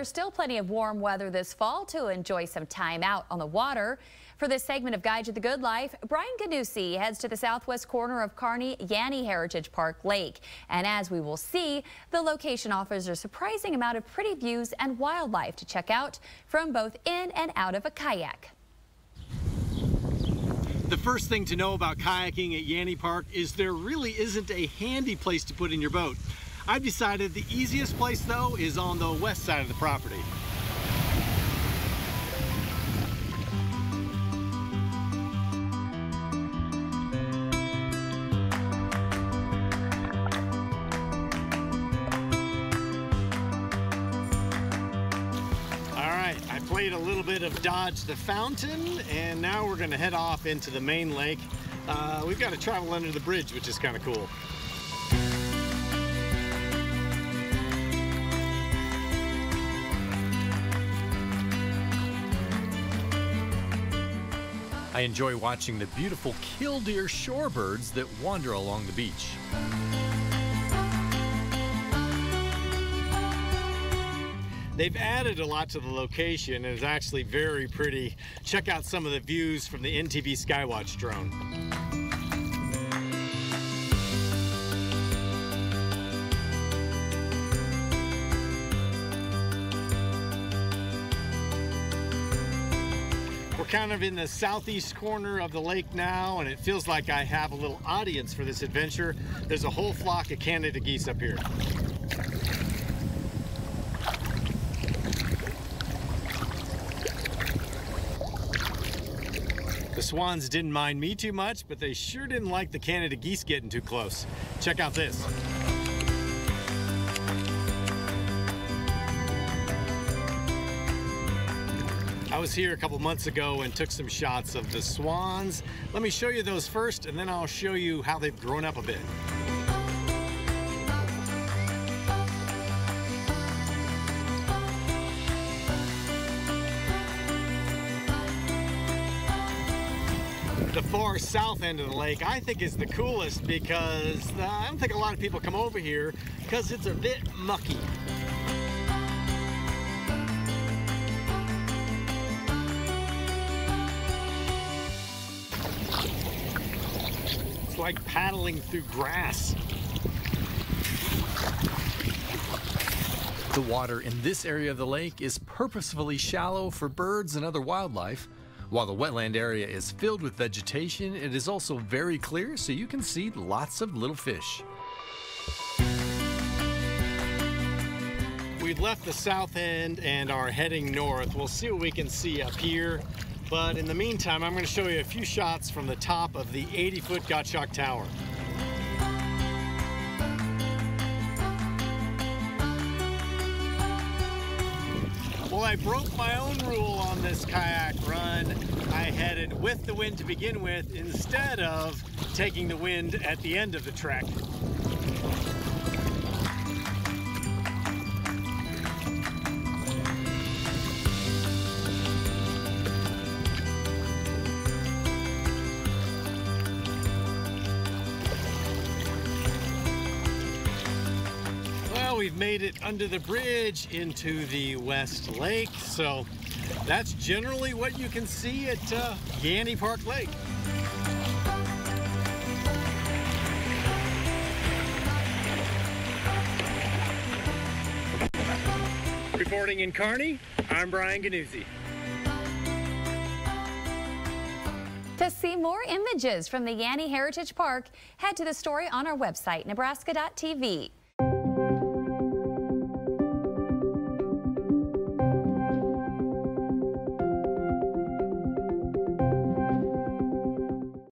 there's still plenty of warm weather this fall to enjoy some time out on the water. For this segment of Guide to the Good Life, Brian Gnuse heads to the southwest corner of Kearney Yanney Heritage Park Lake. And as we will see, the location offers a surprising amount of pretty views and wildlife to check out from both in and out of a kayak. The first thing to know about kayaking at Yanney Park is there really isn't a handy place to put in your boat. I've decided the easiest place though is on the west side of the property. Played a little bit of Dodge the Fountain, and now we're going to head off into the main lake. Uh, we've got to travel under the bridge, which is kind of cool. I enjoy watching the beautiful killdeer shorebirds that wander along the beach. They've added a lot to the location and it's actually very pretty. Check out some of the views from the NTV Skywatch drone. Kind of in the southeast corner of the lake now, and it feels like I have a little audience for this adventure. There's a whole flock of Canada geese up here. The swans didn't mind me too much, but they sure didn't like the Canada geese getting too close. Check out this. Was here a couple months ago and took some shots of the swans. Let me show you those first and then I'll show you how they've grown up a bit. The far south end of the lake I think is the coolest because uh, I don't think a lot of people come over here because it's a bit mucky. Like paddling through grass. The water in this area of the lake is purposefully shallow for birds and other wildlife. While the wetland area is filled with vegetation, it is also very clear so you can see lots of little fish. We've left the south end and are heading north. We'll see what we can see up here. But in the meantime, I'm going to show you a few shots from the top of the 80-foot Gottschalk Tower. Well, I broke my own rule on this kayak run. I headed with the wind to begin with instead of taking the wind at the end of the trek. We've made it under the bridge into the West Lake. So that's generally what you can see at uh, Yanney Park Lake. Reporting in Kearney, I'm Brian Gnuse. To see more images from the Yanney Heritage Park, head to the story on our website, nebraska.tv.